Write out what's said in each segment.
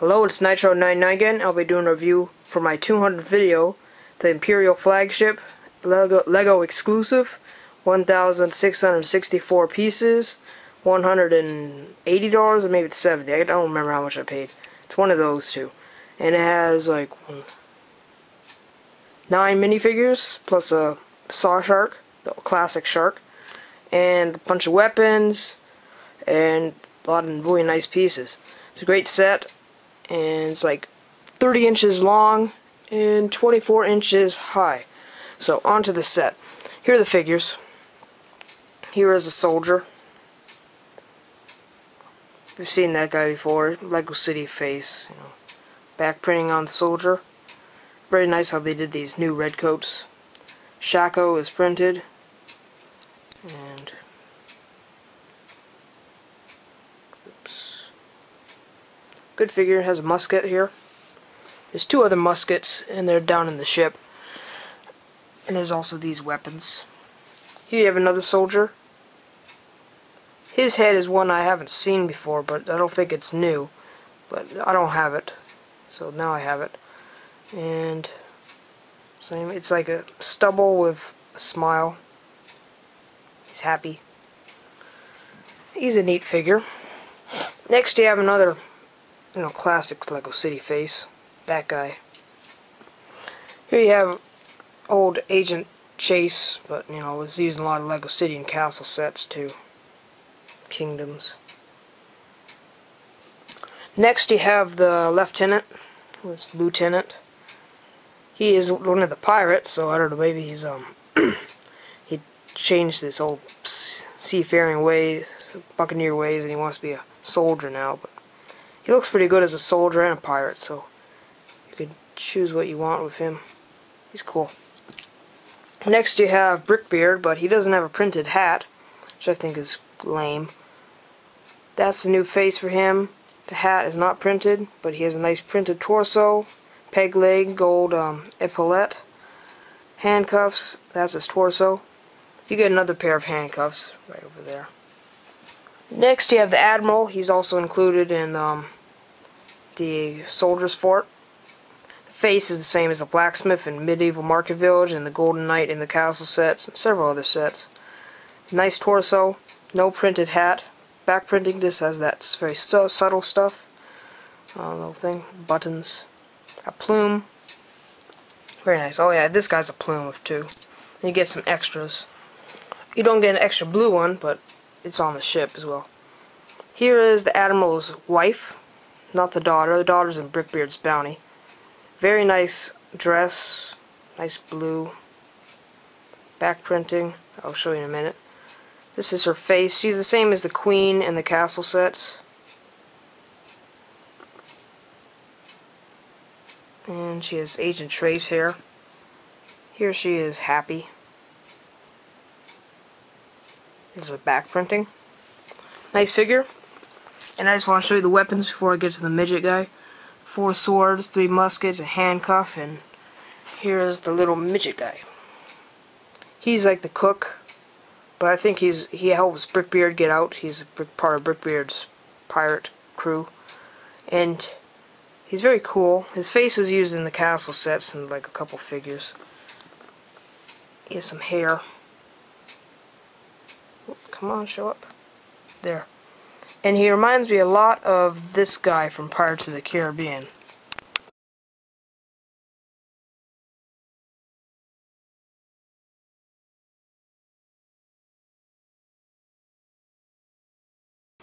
Hello, it's Nightshroud99 again. I'll be doing a review for my 200th video, the Imperial Flagship, Lego, Lego exclusive, 1,664 pieces, $180 or maybe it's 70 I don't remember how much I paid. It's one of those two. And it has like nine minifigures, plus a saw shark, the classic shark, and a bunch of weapons, and a lot of really nice pieces. It's a great set and it's like 30 inches long and 24 inches high. So onto the set. Here are the figures. Here is a soldier. We've seen that guy before. Lego City face. You know, back printing on the soldier. Very nice how they did these new red coats. Shako is printed. And Good figure, has a musket here. There's two other muskets, and they're down in the ship. And there's also these weapons. Here you have another soldier. His head is one I haven't seen before, but I don't think it's new. But I don't have it. So now I have it. And same, it's like a stubble with a smile. He's happy. He's a neat figure. Next you have another you know, classics Lego City face. That guy. Here you have old Agent Chase, but, you know, was using a lot of Lego City and Castle sets, too. Kingdoms. Next you have the Lieutenant, this Lieutenant. He is one of the pirates, so I don't know, maybe he's, um, he changed his old seafaring ways, buccaneer ways, and he wants to be a soldier now, but he looks pretty good as a soldier and a pirate, so you can choose what you want with him. He's cool. Next you have Brickbeard, but he doesn't have a printed hat, which I think is lame. That's the new face for him. The hat is not printed, but he has a nice printed torso, peg leg, gold um, epaulette, handcuffs, that's his torso. You get another pair of handcuffs right over there. Next you have the Admiral. He's also included in um, the Soldier's Fort. The face is the same as the Blacksmith in Medieval Market Village and the Golden Knight in the Castle sets and several other sets. Nice torso, no printed hat. Back printing this has that very subtle stuff. Uh, little thing, buttons, a plume. Very nice. Oh yeah, this guy's a plume too. And you get some extras. You don't get an extra blue one, but it's on the ship as well. Here is the Admiral's wife, not the daughter. The daughter's in Brickbeard's Bounty. Very nice dress, nice blue. Back printing, I'll show you in a minute. This is her face. She's the same as the Queen and the Castle sets. And she has Agent Trace hair. Here she is happy. This is a back printing. Nice figure. And I just want to show you the weapons before I get to the midget guy. Four swords, three muskets, a handcuff, and here is the little midget guy. He's like the cook, but I think he's he helps Brickbeard get out. He's part of Brickbeard's pirate crew, and he's very cool. His face was used in the castle sets and like a couple figures. He has some hair. Come on, show up. There. And he reminds me a lot of this guy from Pirates of the Caribbean.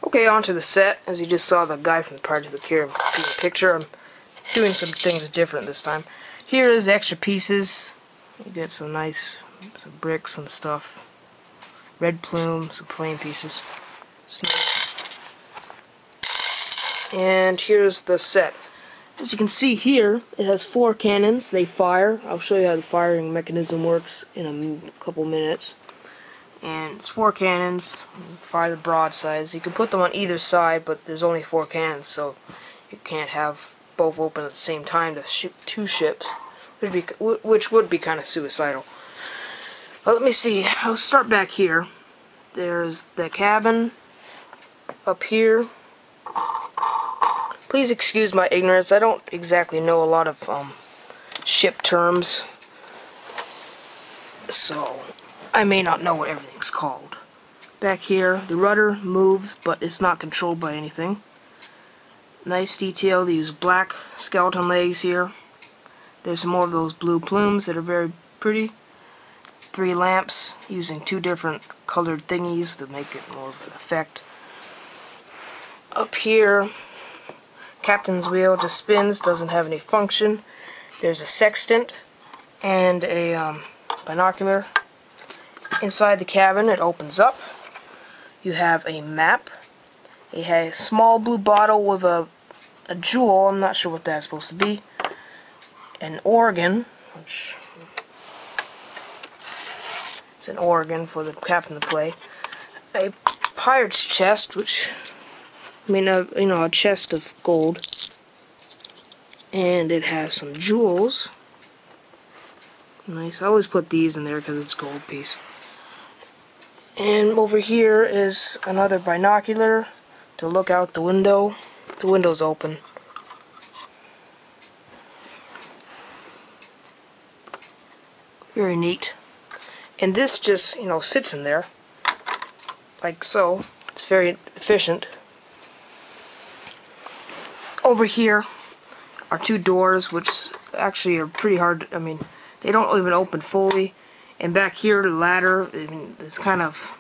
Okay, on to the set. As you just saw the guy from Pirates of the Caribbean picture, I'm doing some things different this time. Here is extra pieces. You get some nice some bricks and stuff red plume, some plain pieces. And here's the set. As you can see here, it has four cannons. They fire. I'll show you how the firing mechanism works in a couple minutes. And it's four cannons. Fire the broadsides. You can put them on either side, but there's only four cannons, so you can't have both open at the same time to shoot two ships, which would be kind of suicidal. Well, let me see. I'll start back here. There's the cabin up here. Please excuse my ignorance. I don't exactly know a lot of um, ship terms. So, I may not know what everything's called. Back here, the rudder moves, but it's not controlled by anything. Nice detail. They use black skeleton legs here. There's some more of those blue plumes that are very pretty. Three lamps using two different colored thingies to make it more of an effect. Up here, captain's wheel just spins, doesn't have any function. There's a sextant and a um, binocular. Inside the cabin, it opens up. You have a map. It has a small blue bottle with a, a jewel. I'm not sure what that's supposed to be. An organ, which an organ for the captain to play. A pirate's chest, which I mean, a, you know, a chest of gold. And it has some jewels. Nice. I always put these in there because it's gold piece. And over here is another binocular to look out the window. The window's open. Very neat. And this just, you know, sits in there. Like so. It's very efficient. Over here are two doors, which actually are pretty hard. I mean, they don't even open fully. And back here, the ladder, I mean, it's kind of,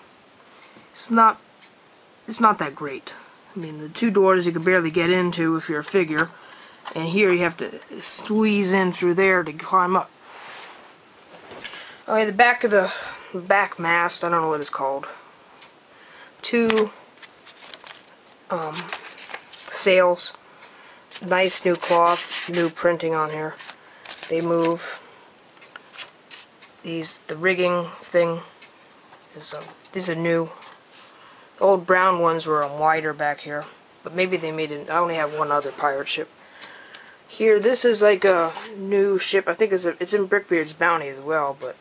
it's not, it's not that great. I mean, the two doors you can barely get into if you're a figure. And here you have to squeeze in through there to climb up. Okay, the back of the back mast, I don't know what it's called. Two um, sails nice new cloth, new printing on here. They move. These, the rigging thing is, um, these are new. The old brown ones were wider back here, but maybe they made it, I only have one other pirate ship. Here, this is like a new ship, I think it's, a, it's in Brickbeard's Bounty as well, but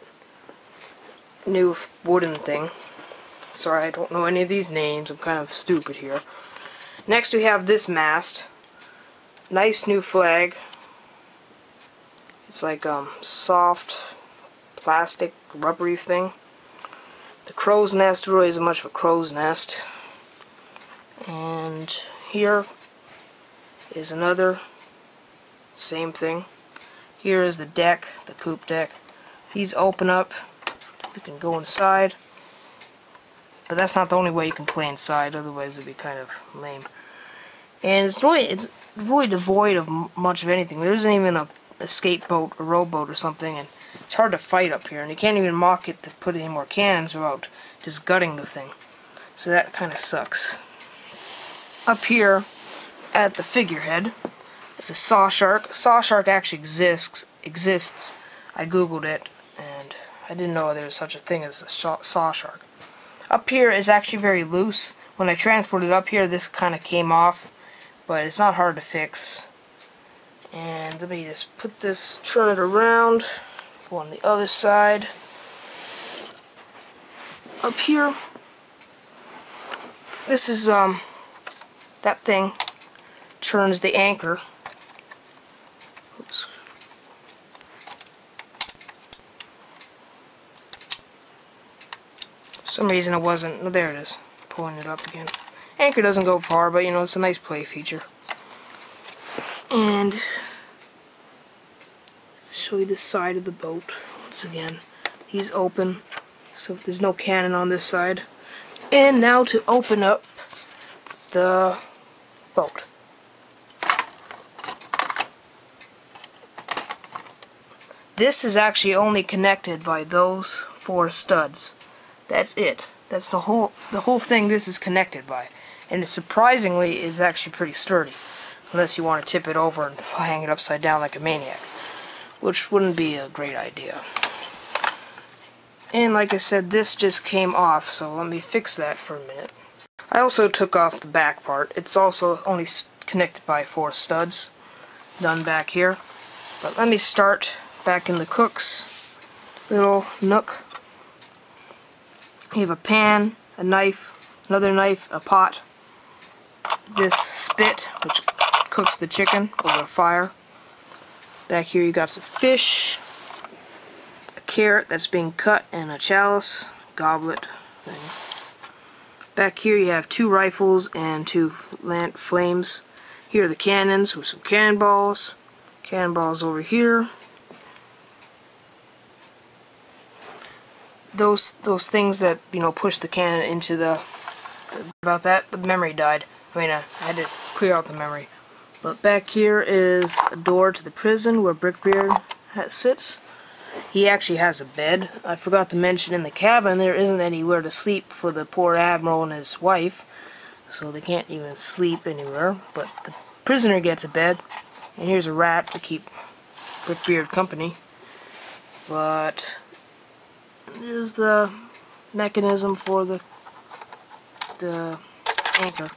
new wooden thing. Sorry, I don't know any of these names, I'm kind of stupid here. Next we have this mast nice new flag. It's like um soft plastic rubbery thing. The crow's nest really isn't much of a crow's nest. And here is another same thing. Here is the deck, the poop deck. These open up. You can go inside. But that's not the only way you can play inside, otherwise it'd be kind of lame. And it's really, it's really devoid of much of anything. There isn't even a escape boat or rowboat or something, and it's hard to fight up here. And you can't even mock it to put any more cannons without just gutting the thing. So that kind of sucks. Up here at the figurehead is a saw shark. saw shark actually exists. Exists. I googled it, I didn't know there was such a thing as a saw shark. Up here is actually very loose. When I transported up here, this kind of came off but it's not hard to fix. And let me just put this, turn it around, go on the other side. Up here, this is, um, that thing turns the anchor. Some reason it wasn't, there it is, pulling it up again. Anchor doesn't go far, but you know, it's a nice play feature. And let's show you the side of the boat once again. He's open, so there's no cannon on this side. And now to open up the boat. This is actually only connected by those four studs. That's it. That's the whole the whole thing this is connected by. And it surprisingly is actually pretty sturdy unless you want to tip it over and hang it upside down like a maniac which wouldn't be a great idea. And like I said this just came off so let me fix that for a minute. I also took off the back part. It's also only connected by four studs done back here. But let me start back in the cook's little nook you have a pan, a knife, another knife, a pot, this spit, which cooks the chicken over a fire. Back here you got some fish, a carrot that's being cut, and a chalice, goblet thing. Back here you have two rifles and two flames. Here are the cannons with some cannonballs. Cannonballs over here. Those those things that you know push the cannon into the about that the memory died. I mean I, I had to clear out the memory. But back here is a door to the prison where Brickbeard sits. He actually has a bed. I forgot to mention in the cabin there isn't anywhere to sleep for the poor admiral and his wife. So they can't even sleep anywhere. But the prisoner gets a bed. And here's a rat to keep Brickbeard company. But there's the mechanism for the the anchor.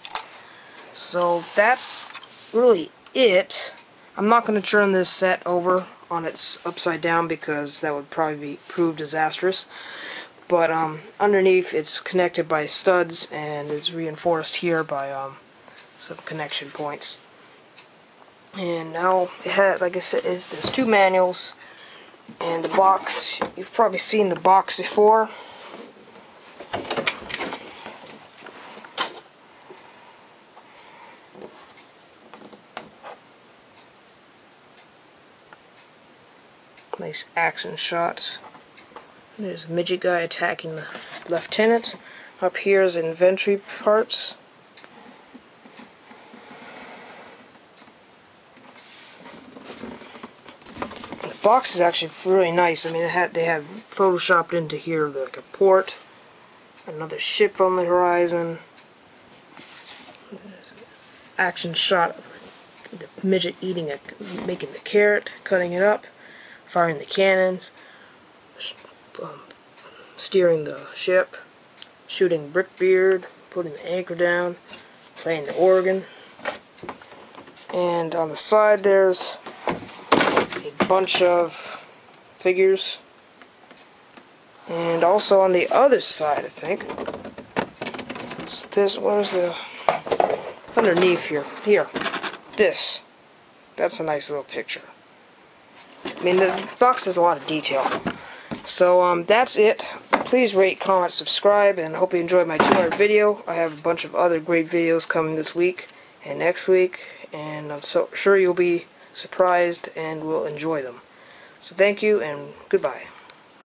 So that's really it. I'm not going to turn this set over on its upside down because that would probably be, prove disastrous. But um, underneath it's connected by studs and it's reinforced here by um, some connection points. And now it had, like I said, there's two manuals and the box. You've probably seen the box before. Nice action shots. There's a midget guy attacking the lieutenant. Up here is inventory parts. Box is actually really nice. I mean, had, they have photoshopped into here like a port, another ship on the horizon, action shot of the midget eating a, making the carrot, cutting it up firing the cannons, um, steering the ship, shooting Brickbeard, putting the anchor down, playing the organ. And on the side there's a bunch of figures. And also on the other side, I think, this, where's the, underneath here, here, this. That's a nice little picture. I mean, the box has a lot of detail. So, um, that's it. Please rate, comment, subscribe, and hope you enjoyed my 200 video. I have a bunch of other great videos coming this week and next week, and I'm so sure you'll be surprised and will enjoy them. So thank you, and goodbye.